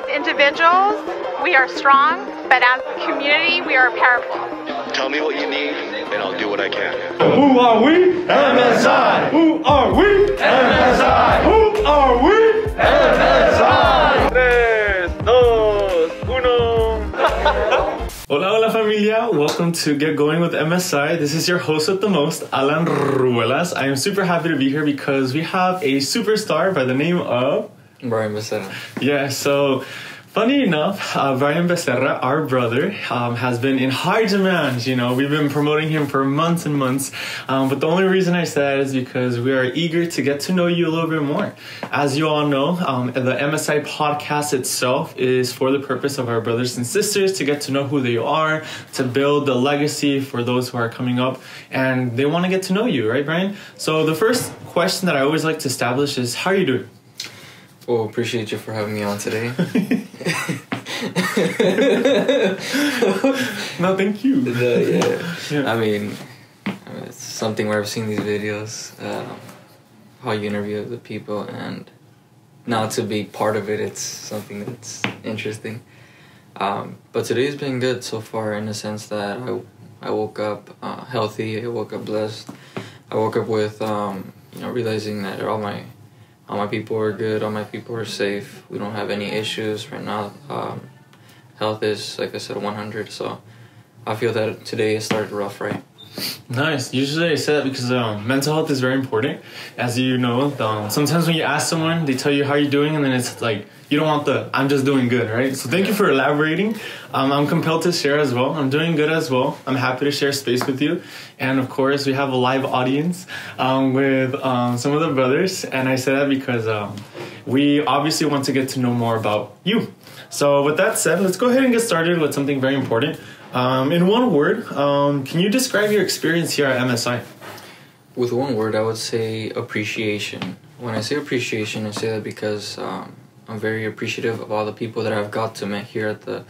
As individuals, we are strong, but as a community, we are powerful. Tell me what you need, and I'll do what I can. Who are we? MSI. Who are we? MSI. Who are we? MSI. Tres, dos, uno. Hola, hola familia. Welcome to Get Going with MSI. This is your host with the most, Alan Ruelas. I am super happy to be here because we have a superstar by the name of Brian Becerra. Yeah, so funny enough, uh, Brian Becerra, our brother, um, has been in high demand. You know, we've been promoting him for months and months. Um, but the only reason I say that is because we are eager to get to know you a little bit more. As you all know, um, the MSI podcast itself is for the purpose of our brothers and sisters to get to know who they are, to build the legacy for those who are coming up, and they want to get to know you, right, Brian? So the first question that I always like to establish is, how are you doing? Well, appreciate you for having me on today. no, thank you. The- yeah. Yeah. I mean, it's something where I've seen these videos, um, how you interview the people, and now to be part of it, it's something that's interesting. Um, but today's been good so far in the sense that I, I woke up uh, healthy. I woke up blessed. I woke up with um, you know realizing that all my all my people are good. All my people are safe. We don't have any issues right now. Um, health is like I said, one hundred. So I feel that today started rough, right? Nice. Usually I say that because um, mental health is very important. As you know, um, sometimes when you ask someone, they tell you how you're doing, and then it's like you don't want the "I'm just doing good," right? So thank you for elaborating. Um, I'm compelled to share as well. I'm doing good as well. I'm happy to share space with you, and of course we have a live audience um, with um, some of the brothers, and I say that because um, we obviously want to get to know more about you. So with that said, let's go ahead and get started with something very important. Um, in one word, um, can you describe your experience here at MSI? With one word, I would say appreciation. When I say appreciation, I say that because um, I'm very appreciative of all the people that I've got to meet here at the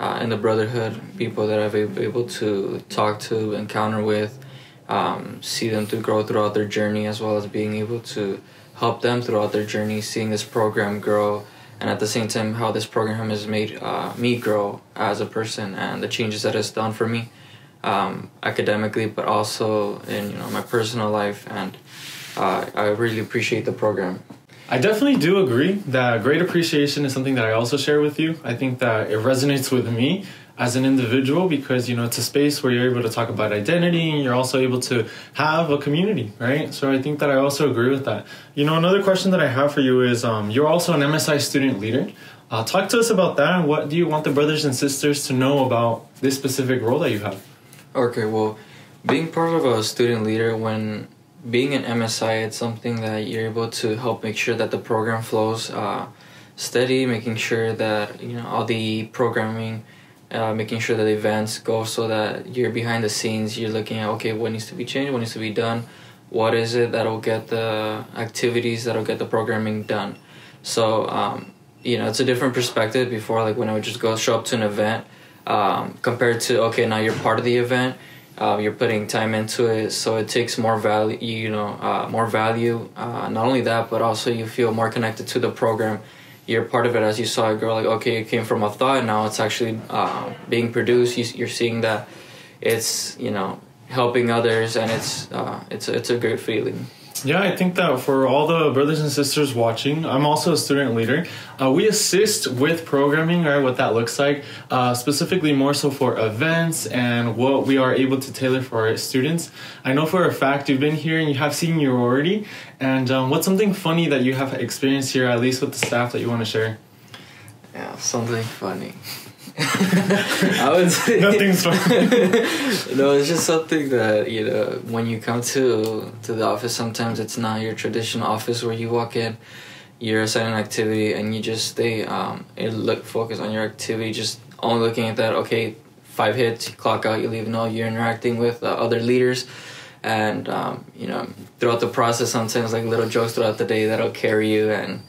uh, in the brotherhood. People that I've been able to talk to, encounter with, um, see them to grow throughout their journey, as well as being able to help them throughout their journey. Seeing this program grow, and at the same time, how this program has made uh, me grow as a person, and the changes that it's done for me um, academically, but also in you know my personal life, and uh, I really appreciate the program. I definitely do agree that great appreciation is something that I also share with you. I think that it resonates with me as an individual because you know it's a space where you're able to talk about identity and you're also able to have a community, right? So I think that I also agree with that. You know, another question that I have for you is um, you're also an MSI student leader. Uh, talk to us about that. What do you want the brothers and sisters to know about this specific role that you have? Okay, well, being part of a student leader when being an MSI, it's something that you're able to help make sure that the program flows uh, steady, making sure that you know all the programming, uh, making sure that events go so that you're behind the scenes. You're looking at okay, what needs to be changed, what needs to be done, what is it that'll get the activities that'll get the programming done. So um, you know, it's a different perspective before like when I would just go show up to an event um, compared to okay, now you're part of the event uh, you're putting time into it so it takes more value you know uh, more value uh, not only that but also you feel more connected to the program you're part of it. As you saw it grow like okay it came from a thought now it's actually uh, being produced. You, you're seeing that it's you know helping others and it's uh, it's it's a great feeling Yeah, I think that for all the brothers and sisters watching, I'm also a student leader. Uh, we assist with programming, right? What that looks like, uh, specifically more so for events and what we are able to tailor for our students. I know for a fact you've been here and you have seniority. And um, what's something funny that you have experienced here, at least with the staff, that you want to share? yeah something funny I would say Nothing's funny. no, it's just something that you know when you come to to the office. Sometimes it's not your traditional office where you walk in, you're assigned an activity, and you just stay um, and look focus on your activity. Just only looking at that. Okay, five hits, you clock out, you leave. No, you're interacting with uh, other leaders, and um, you know throughout the process, sometimes like little jokes throughout the day that'll carry you, and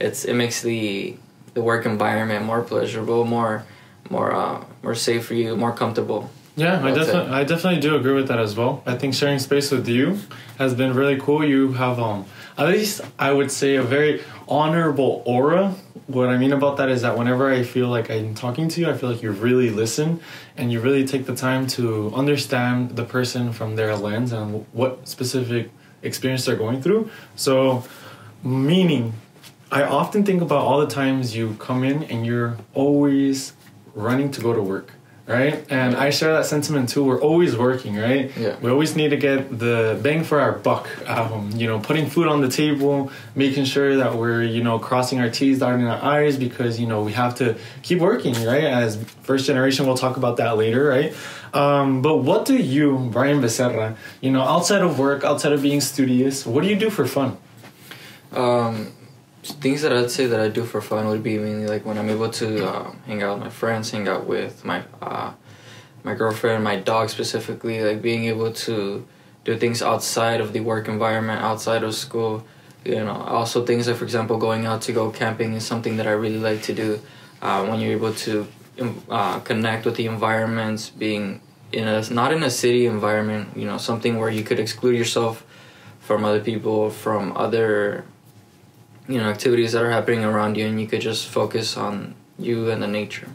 it's it makes the the work environment more pleasurable, more more uh, more safe for you, more comfortable. Yeah, I definitely, I definitely do agree with that as well. I think sharing space with you has been really cool. You have, um, at least I would say, a very honorable aura. What I mean about that is that whenever I feel like I'm talking to you, I feel like you really listen and you really take the time to understand the person from their lens and what specific experience they're going through. So, meaning, I often think about all the times you come in and you're always running to go to work right? And I share that sentiment too. We're always working, right? Yeah. We always need to get the bang for our buck. Um, you know, putting food on the table, making sure that we're you know crossing our T's, dotting our I's, because you know we have to keep working, right? As first generation, we'll talk about that later, right? Um, but what do you, Brian Becerra, you know, outside of work, outside of being studious, what do you do for fun? Um, things that I'd say that I do for fun would be mainly like when I'm able to uh, hang out with my friends, hang out with my uh, my girlfriend, my dog specifically, like being able to do things outside of the work environment, outside of school. You know, also things like, for example, going out to go camping is something that I really like to do. Uh, when you're able to um, uh, connect with the environments, being in a not in a city environment, you know, something where you could exclude yourself from other people, from other you know activities that are happening around you and you could just focus on you and the nature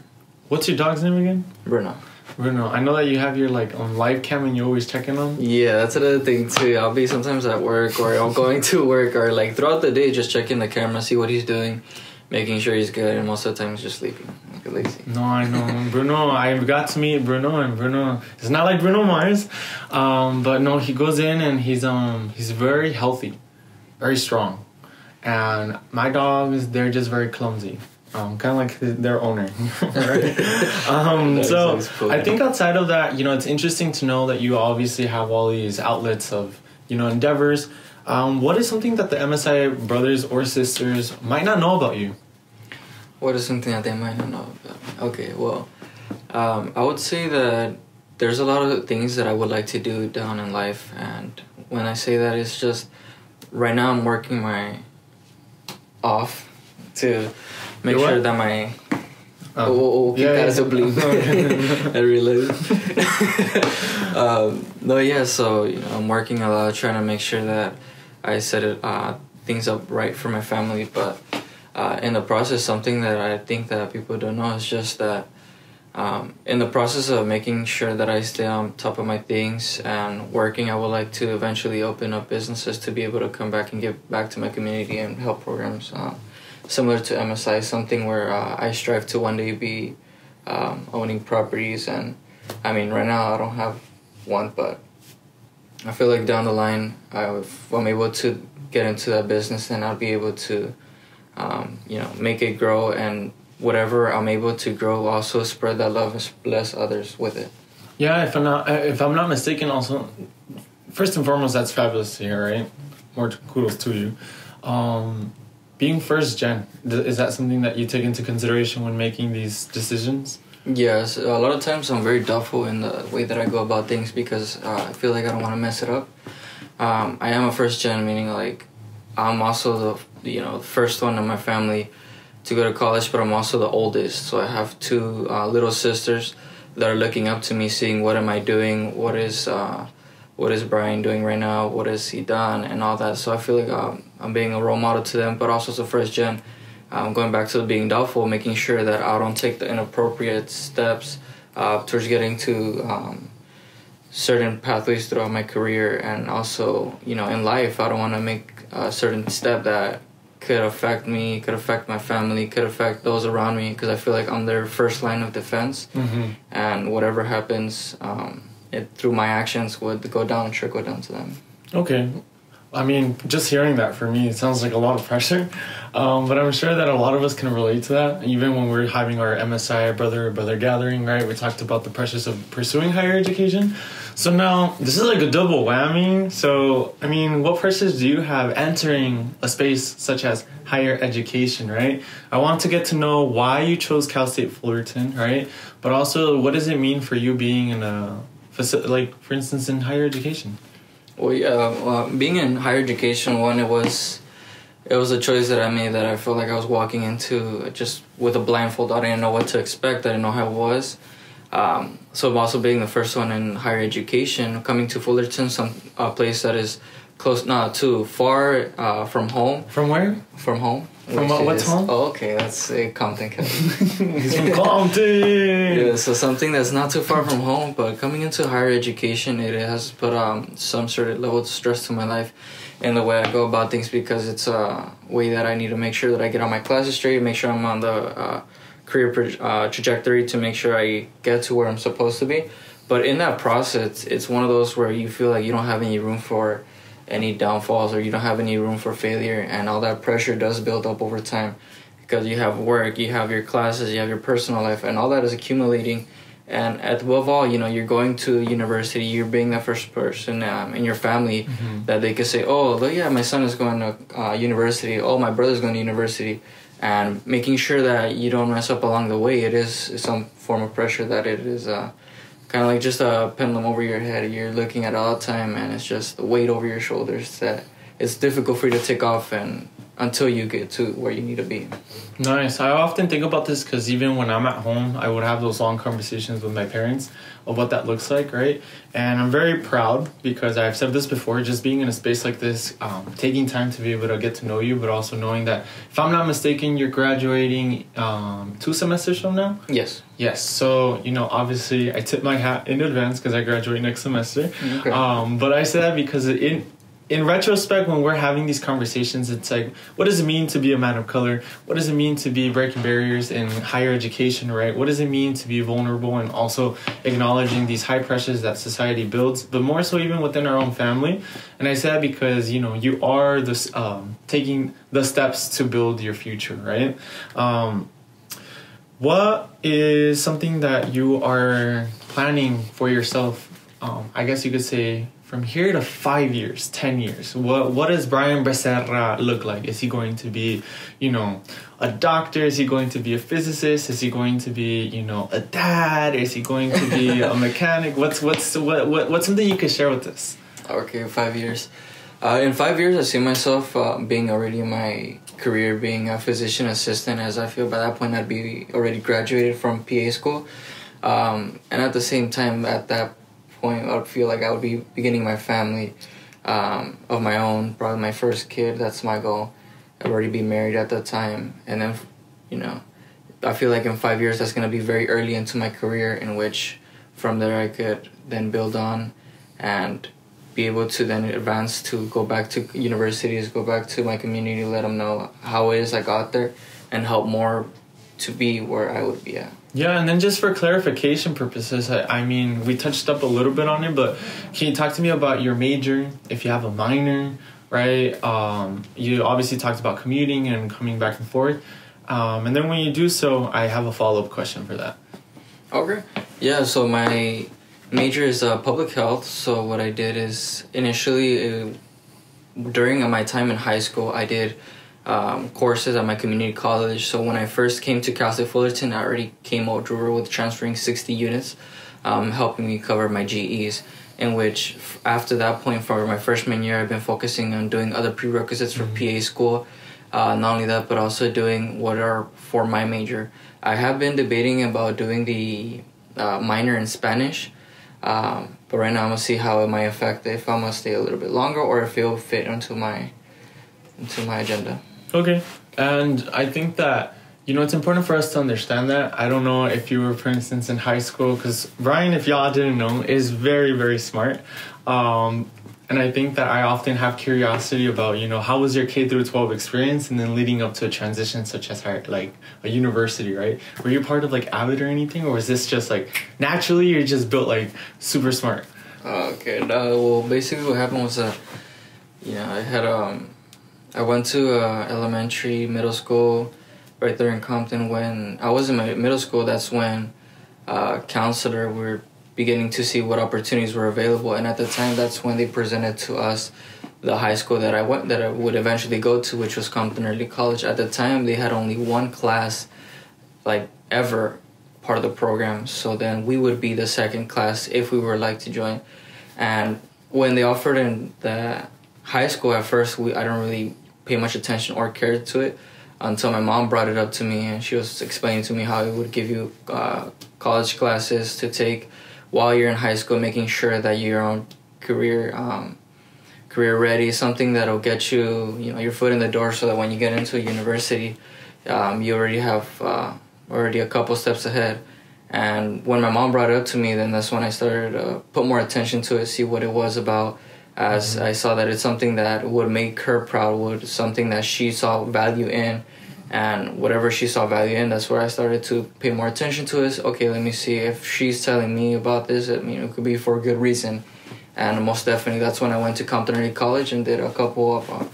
What's your dog's name again? bruno Bruno. I know that you have your like on live cam and you always check in on. yeah that's another thing too i'll be sometimes at work or i'm going to work or like throughout the day just checking the camera see what he's doing making sure he's good and most of the time he's just sleeping like a lazy No, I know Bruno. I got to meet Bruno, and Bruno is not like Bruno Mars, um, but no, he goes in and he's um he's very healthy, very strong, and my dogs they're just very clumsy. Um, kind of like their owner, um, so. I think outside of that, you know, it's interesting to know that you obviously have all these outlets of you know endeavors. Um, what is something that the MSI brothers or sisters might not know about you? What is something that they might not know about? Okay, well, um, I would say that there's a lot of things that I would like to do down in life, and when I say that, it's just right now I'm working my off to make what? sure that my Um, we'll, we'll keep yeah, that yeah. a bleep. I realized. um, no, yeah. So you know, I'm working a lot, trying to make sure that I set it uh, things up right for my family. But uh, in the process, something that I think that people don't know is just that um, in the process of making sure that I stay on top of my things and working, I would like to eventually open up businesses to be able to come back and give back to my community and help programs. Uh, similar to MSI, something where uh, I strive to one day be um, owning properties. And I mean, right now I don't have one, but I feel like down the line, I, if I'm able to get into that business, then I'll be able to, um, you know, make it grow and whatever I'm able to grow, also spread that love and bless others with it. Yeah, if I'm not if I'm not mistaken, also first and foremost, that's fabulous to hear, right? More kudos to you. Um, being first gen, is that something that you take into consideration when making these decisions? Yes, a lot of times I'm very doubtful in the way that I go about things because uh, I feel like I don't want to mess it up. Um, I am a first gen, meaning like I'm also the you know first one in my family to go to college, but I'm also the oldest. So I have two uh, little sisters that are looking up to me, seeing what am I doing, what is uh, what is Brian doing right now, what has he done, and all that. So I feel like um, I'm being a role model to them, but also as a first gen. Um, going back to being doubtful, making sure that I don't take the inappropriate steps uh, towards getting to um, certain pathways throughout my career, and also, you know, in life, I don't want to make a certain step that could affect me, could affect my family, could affect those around me, because I feel like I'm their first line of defense, Mm-hmm. and whatever happens, um, it through my actions would go down, trickle down to them. Okay. I mean, just hearing that for me, it sounds like a lot of pressure. Um, but I'm sure that a lot of us can relate to that. Even when we're having our MSI brother brother gathering, right? We talked about the pressures of pursuing higher education. So now this is like a double whammy. So I mean, what pressures do you have entering a space such as higher education, right? I want to get to know why you chose Cal State Fullerton, right? But also, what does it mean for you being in a like, for instance, in higher education? Well, yeah, well, being in higher education, one, it was, it was a choice that I made that I felt like I was walking into just with a blindfold. I didn't know what to expect. I didn't know how it was. Um, so also being the first one in higher education, coming to Fullerton, some a place that is close, not too far uh, from home. From where? From home. From what- what's is- home? Oh, okay, that's a Compton. He's from Compton. Yeah, so something that's not too far from home, but coming into higher education, it has put um, some sort of level of stress to my life and the way I go about things because it's a way that I need to make sure that I get on my classes straight, make sure I'm on the uh, career pro- uh, trajectory to make sure I get to where I'm supposed to be. But in that process, it's one of those where you feel like you don't have any room for any downfalls or you don't have any room for failure, and all that pressure does build up over time because you have work, you have your classes, you have your personal life, and all that is accumulating. And above all, you know, you're going to university, you're being that first person um, in your family that they could say, oh, look, yeah, my son is going to uh, university, oh, my brother's going to university. And making sure that you don't mess up along the way, it is some form of pressure that it is uh, kind of like just a pendulum over your head. You're looking at all the time, and it's just the weight over your shoulders that it's difficult for you to take off and until you get to where you need to be. Nice. I often think about this because even when I'm at home, I would have those long conversations with my parents of what that looks like, right? And I'm very proud because I've said this before, just being in a space like this, um, taking time to be able to get to know you, but also knowing that if I'm not mistaken, you're graduating um, two semesters from now. Yes. Yes. So, you know, obviously I tip my hat in advance because I graduate next semester. Okay. Um, but I say that because in in retrospect, when we're having these conversations, it's like, what does it mean to be a man of color? What does it mean to be breaking barriers in higher education, right? What does it mean to be vulnerable and also acknowledging these high pressures that society builds, but more so even within our own family? And I say that because, you know, you are this um, taking the steps to build your future, right? Um, what is something that you are planning for yourself? Um, I guess you could say from here to five years, ten years. What what does Brian Becerra look like? Is he going to be, you know, a doctor? Is he going to be a physicist? Is he going to be, you know, a dad? Is he going to be a mechanic? What's what's what, what what's something you could share with us? Okay, five years. Uh, in five years, I see myself uh, being already in my career, being a physician assistant, as I feel by that point I'd be already graduated from PA school. Um, and at the same time, at that point, I would feel like I would be beginning my family um, of my own, probably my first kid. That's my goal. I'd already be married at that time. And then, you know, I feel like in five years, that's going to be very early into my career, in which from there I could then build on and be able to then advance to go back to universities, go back to my community, let them know how it is I got there, and help more to be where I would be at. Yeah, and then just for clarification purposes, I, I mean, we touched up a little bit on it, but can you talk to me about your major, if you have a minor, right? Um, you obviously talked about commuting and coming back and forth. Um, and then when you do so, I have a follow up question for that. Okay. Yeah, so my major is uh, public health. So what I did is initially, uh, during my time in high school, I did um, courses at my community college. So when I first came to Cal State Fullerton, I already came out Drewer with transferring 60 units, um, helping me cover my GEs. In which, after that point, for my freshman year, I've been focusing on doing other prerequisites for PA school. Uh, not only that, but also doing what are for my major. I have been debating about doing the uh, minor in Spanish, um, but right now I'm gonna see how it might affect if I'm gonna stay a little bit longer or if it'll fit into my into my agenda. Okay. And I think that, you know, it's important for us to understand that. I don't know if you were, for instance, in high school, because Brian, if y'all didn't know, is very, very smart. Um, and I think that I often have curiosity about, you know, how was your K through 12 experience and then leading up to a transition such as higher, like a university, right? Were you part of like AVID or anything? Or was this just like naturally you're just built like super smart? Okay. Uh, well, basically, what happened was that, you know, I had um, I went to uh, elementary, middle school, right there in Compton. When I was in my middle school, that's when uh, counselor were beginning to see what opportunities were available, and at the time, that's when they presented to us the high school that I went that I would eventually go to, which was Compton Early College. At the time, they had only one class, like ever, part of the program. So then we would be the second class if we were like to join. And when they offered in the high school at first, we I don't really pay much attention or care to it until my mom brought it up to me and she was explaining to me how it would give you uh, college classes to take while you're in high school, making sure that you're on career um, career ready, something that'll get you, you know, your foot in the door, so that when you get into university, um, you already have uh, already a couple steps ahead. And when my mom brought it up to me, then that's when I started to put more attention to it, see what it was about. As I saw that it's something that would make her proud, would something that she saw value in, and whatever she saw value in, that's where I started to pay more attention to it. Okay, let me see if she's telling me about this. It, you know, it could be for a good reason, and most definitely that's when I went to Compton College and did a couple of uh,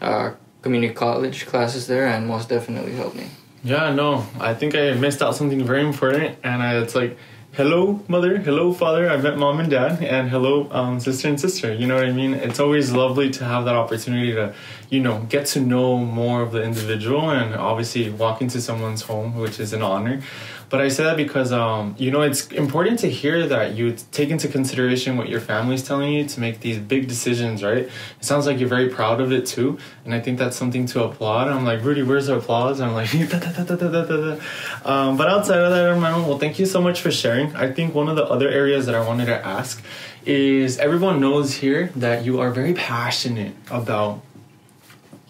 uh, community college classes there, and most definitely helped me. Yeah, no, I think I missed out something very important, and I, it's like, hello, mother, hello, father. I met mom and dad, and hello, um, sister and sister. You know what I mean? It's always lovely to have that opportunity to, you know, get to know more of the individual, and obviously walk into someone's home, which is an honor. But I say that because, um, you know, it's important to hear that you take into consideration what your family's telling you to make these big decisions, right? It sounds like you're very proud of it too, and I think that's something to applaud. I'm like, Rudy, where's the applause? I'm like. Um, but outside of that, hermano, well, thank you so much for sharing. I think one of the other areas that I wanted to ask is everyone knows here that you are very passionate about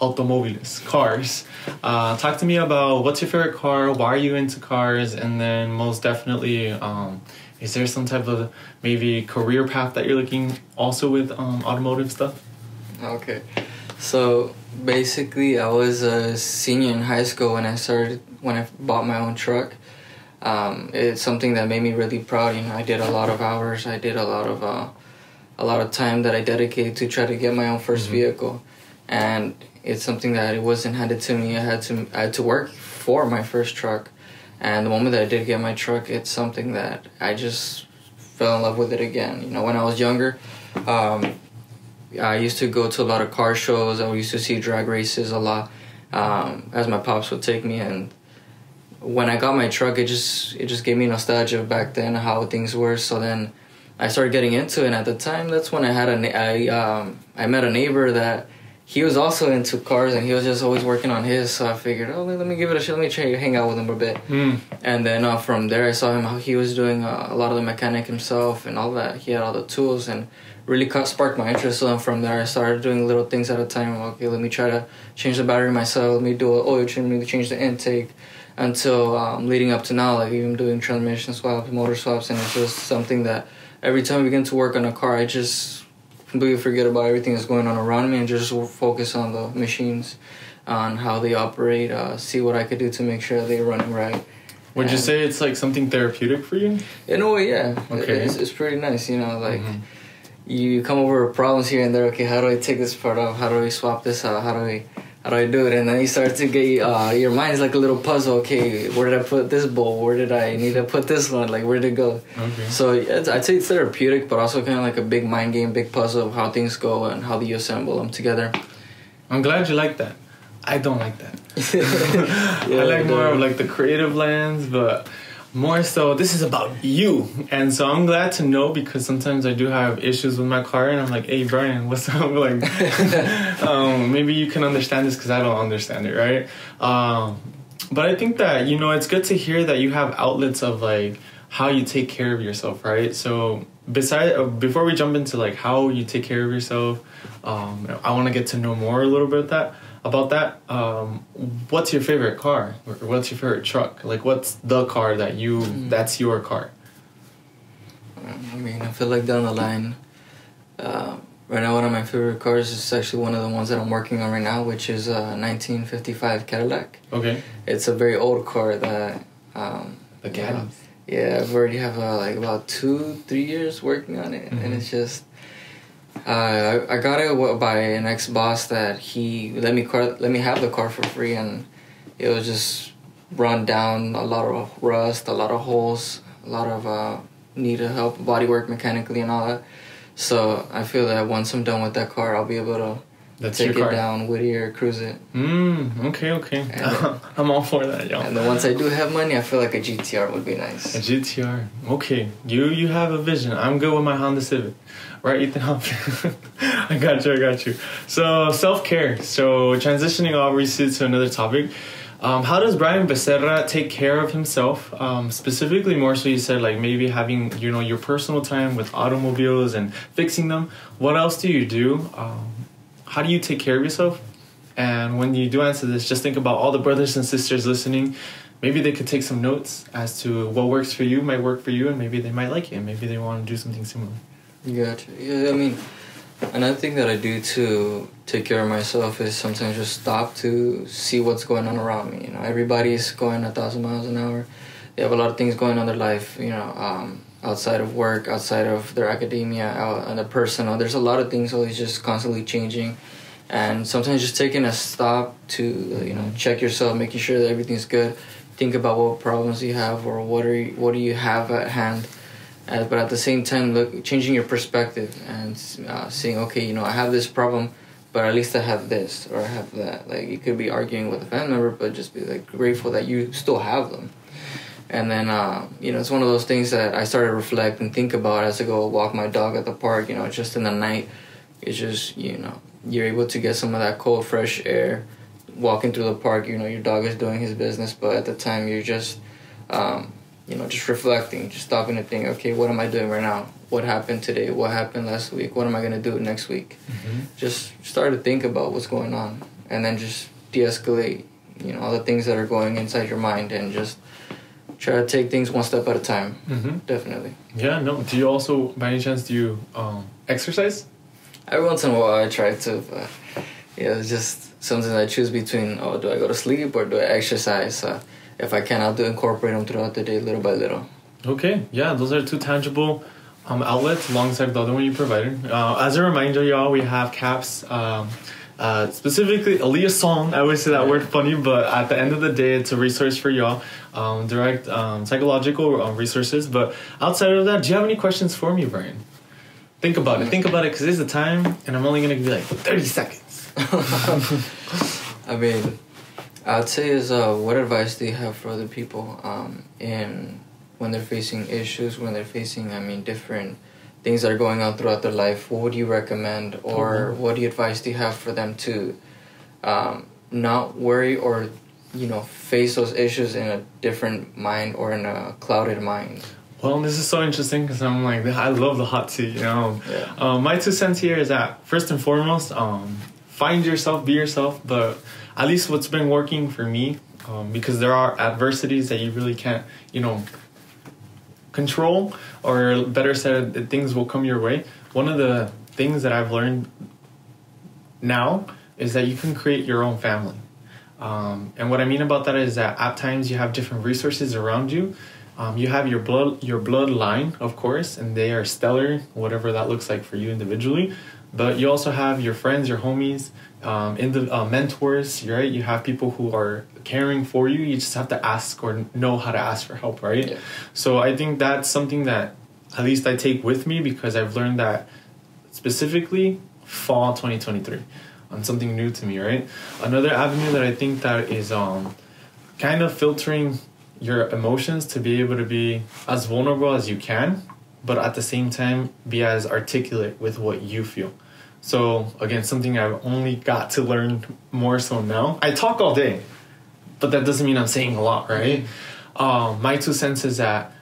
automobiles, cars. Uh, talk to me about what's your favorite car, why are you into cars, and then most definitely, um, is there some type of maybe career path that you're looking also with um, automotive stuff? Okay. So basically, I was a senior in high school when I started, when I bought my own truck. Um, it's something that made me really proud. You know, I did a lot of hours. I did a lot of, uh, a lot of time that I dedicated to try to get my own 1st vehicle, and it's something that it wasn't handed to me. I had to, I had to work for my first truck, and the moment that I did get my truck, it's something that I just fell in love with it again. You know, when I was younger, um, I used to go to a lot of car shows. I used to see drag races a lot, um, as my pops would take me. And when I got my truck, it just it just gave me nostalgia back then how things were. So then I started getting into it. And at the time, that's when I had a I um, I met a neighbor that he was also into cars and he was just always working on his. So I figured, oh, let me give it a shot. Let me try to hang out with him a bit. Mm. And then uh, from there, I saw him how he was doing uh, a lot of the mechanic himself and all that. He had all the tools and really caught, sparked my interest. So then from there, I started doing little things at a time. Okay, let me try to change the battery myself. Let me do an oil change. Let me change the intake. Until um, leading up to now, like even doing transmission swaps, motor swaps, and it's just something that every time I begin to work on a car, I just completely forget about everything that's going on around me and just focus on the machines, on how they operate, uh, see what I could do to make sure they're running right. Would you say it's like something therapeutic for you? In a way, yeah. Okay. It's, it's pretty nice, you know, like Mhm. you come over with problems here and there. Okay, how do I take this part off? How do I swap this out? How do I how do I do it? And then you start to get uh, your mind's like a little puzzle. Okay, where did I put this bowl? Where did I need to put this one? Like where did it go? Okay. So it's, I'd say it's therapeutic, but also kind of like a big mind game, big puzzle of how things go and how do you assemble them together. I'm glad you like that. I don't like that. Yeah, I like more of like the creative lens, but more so this is about you. And so I'm glad to know because sometimes I do have issues with my car and I'm like, hey Brian, what's up? Like um, maybe you can understand this because I don't understand it, right? Um, but I think that, you know, it's good to hear that you have outlets of like how you take care of yourself, right? So beside uh, before we jump into like how you take care of yourself, um, I want to get to know more a little bit of that about that. Um, what's your favorite car? Or what's your favorite truck? Like, what's the car that you that's your car? I mean, I feel like down the line, uh, right now one of my favorite cars is actually one of the ones that I'm working on right now, which is a 1955 Cadillac. Okay, It's a very old car that, um, the Yeah. Yeah, I've already have uh, like about two, three years working on it, Mhm. and it's just. Uh, I, got it by an ex boss that he let me car let me have the car for free, and it was just run down, a lot of rust, a lot of holes, a lot of uh, need to help bodywork mechanically and all that. So I feel that once I'm done with that car, I'll be able to That's take your it car. down, Whittier, cruise it. Mm, okay, okay. And- I'm all for that, y'all. And then once I do have money, I feel like a GTR would be nice. A. GTR. Okay, you you have a vision. I'm good with my Honda Civic, right, Ethan? I got you. I got you. So self care. So transitioning obviously to another topic. Um, how does Brian Becerra take care of himself? Um, specifically, more so, you said like maybe having you know your personal time with automobiles and fixing them. What else do you do? Um, how do you take care of yourself? And when you do answer this, just think about all the brothers and sisters listening. Maybe they could take some notes as to what works for you might work for you, and maybe they might like it. Maybe they want to do something similar. Gotcha. Yeah, I mean, another thing that I do to take care of myself is sometimes just stop to see what's going on around me. You know, everybody's going a thousand miles an hour. They have a lot of things going on in their life. You know, um, outside of work, outside of their academia, out and the personal. There's a lot of things always just constantly changing, and sometimes just taking a stop to you know check yourself, making sure that everything's good. Think about what problems you have or what are you, what do you have at hand. Uh, but at the same time, look, changing your perspective and uh, okay, you know, I have this problem, but at least I have this or I have that. Like you could be arguing with a family member, but just be like grateful that you still have them. And then, uh, you know, it's one of those things that I started to reflect and think about as I go walk my dog at the park. You know, just in the night, it's just you know you're able to get some of that cold, fresh air. Walking through the park, you know, your dog is doing his business, but at the time you're just, um, you know, just reflecting, just stopping to think, okay, what am I doing right now? What happened today? What happened last week? What am I gonna do next week? Just start to think about what's going on, and then just de-escalate, you know, all the things that are going inside your mind, and just try to take things one step at a time. Mm-hmm. Definitely. Yeah. No. Do you also, by any chance, do you um, exercise? Every once in a while, I try to, but yeah, it's just something I choose between. Oh, do I go to sleep or do I exercise? Uh, if I can, I'll do incorporate them throughout the day, little by little. Okay, yeah, those are two tangible um, outlets alongside the other one you provided. Uh, as a reminder, y'all, we have caps. Um, uh, specifically, Aaliyah song. I always say that word funny, but at the end of the day, it's a resource for y'all. Um, direct um, psychological um, resources. But outside of that, do you have any questions for me, Brian? Think about it. Think about it, because there's a time, and I'm only gonna you like 30 seconds. I mean, I'd say is uh, what advice do you have for other people um, in when they're facing issues, when they're facing, I mean, different things that are going on throughout their life? What would you recommend, or Mhm. what do you advice do you have for them to um, not worry or you know face those issues in a different mind or in a clouded mind? Well, this is so interesting because I'm like, I love the hot seat. You know, Yeah. um, my two cents here is that first and foremost, um, find yourself, be yourself. But at least what's been working for me, um, because there are adversities that you really can't, you know, control, or better said, things will come your way. One of the things that I've learned now is that you can create your own family. Um, and what I mean about that is that at times you have different resources around you. Um, you have your blood, your bloodline, of course, and they are stellar, whatever that looks like for you individually. But you also have your friends, your homies, um, in the uh, mentors, right? You have people who are caring for you. You just have to ask or know how to ask for help, right? Yeah. So I think that's something that at least I take with me because I've learned that specifically fall 2023 on something new to me, right? Another avenue that I think that is um kind of filtering your emotions to be able to be as vulnerable as you can, but at the same time be as articulate with what you feel. So again, something I've only got to learn more so now. I talk all day, but that doesn't mean I'm saying a lot, right? Um, my two cents is that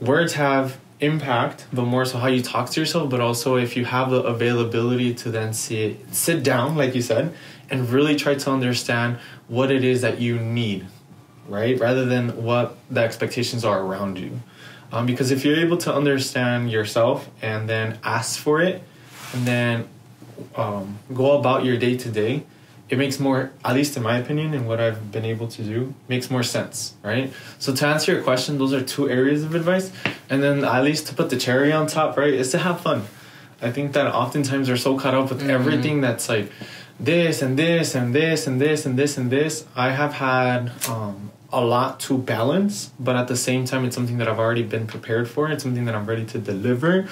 words have impact, but more so how you talk to yourself, but also if you have the availability to then see it, sit down, like you said, and really try to understand what it is that you need, right? Rather than what the expectations are around you. Um, because if you're able to understand yourself and then ask for it, and then um, go about your day to day, it makes more, at least in my opinion, and what I've been able to do, makes more sense, right? So to answer your question, those are two areas of advice, and then at least to put the cherry on top, right, is to have fun. I think that oftentimes we're so caught up with everything that's like this and this and this and this and this and this. I have had um, a lot to balance, but at the same time, it's something that I've already been prepared for. It's something that I'm ready to deliver.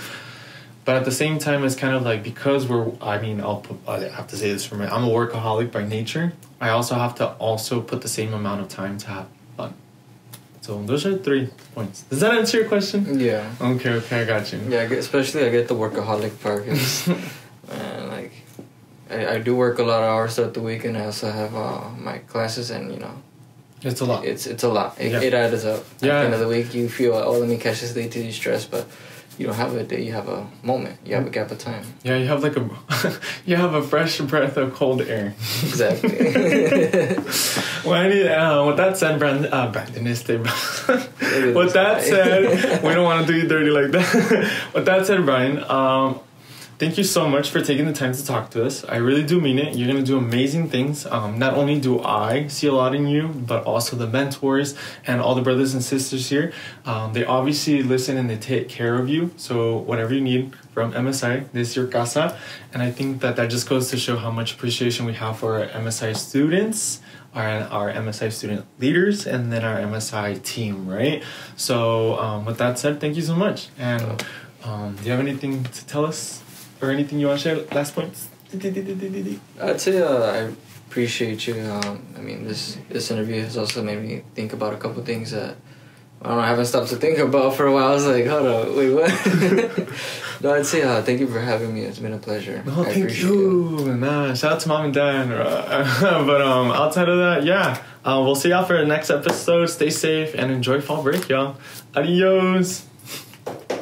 But at the same time, it's kind of like because we're, I mean, I'll put, I have to say this for me. I'm a workaholic by nature. I also have to also put the same amount of time to have fun. So those are three points. Does that answer your question? Yeah. Okay, okay, I got you. Yeah, especially I get the workaholic part. 'cause, man, like I, I do work a lot of hours throughout the week, and I also have uh, my classes, and you know, It's a lot. It's it's a lot. It, Yeah. it adds up. Yeah. At the end of the week, you feel oh, let me catch this day to de-stress, but you don't have a day. You have a moment. You have a gap of time. Yeah, you have like a you have a fresh breath of cold air. Exactly. well, any, uh, with that said, Brandon, uh, Brandon is there. with that guy. said, we don't want to do you dirty like that. with that said, Brian, um, thank you so much for taking the time to talk to us. I really do mean it. You're gonna do amazing things. Um, not only do I see a lot in you, but also the mentors and all the brothers and sisters here. Um, they obviously listen and they take care of you. So whatever you need from MSI, this is your casa. And I think that that just goes to show how much appreciation we have for our MSI students, our, our MSI student leaders, and then our MSI team, right? So um, with that said, thank you so much. And um, do you have anything to tell us or anything you want to share? Last points? I'd say uh, I appreciate you. Um, I mean, this this interview has also made me think about a couple things that I don't know, I haven't stopped to think about for a while. I was like, hold on, wait, what? no, I'd say uh, thank you for having me. It's been a pleasure. No, I thank you. Nah, shout out to mom and dad. but um, outside of that, yeah, uh, we'll see y'all for the next episode. Stay safe and enjoy fall break, y'all. Adios.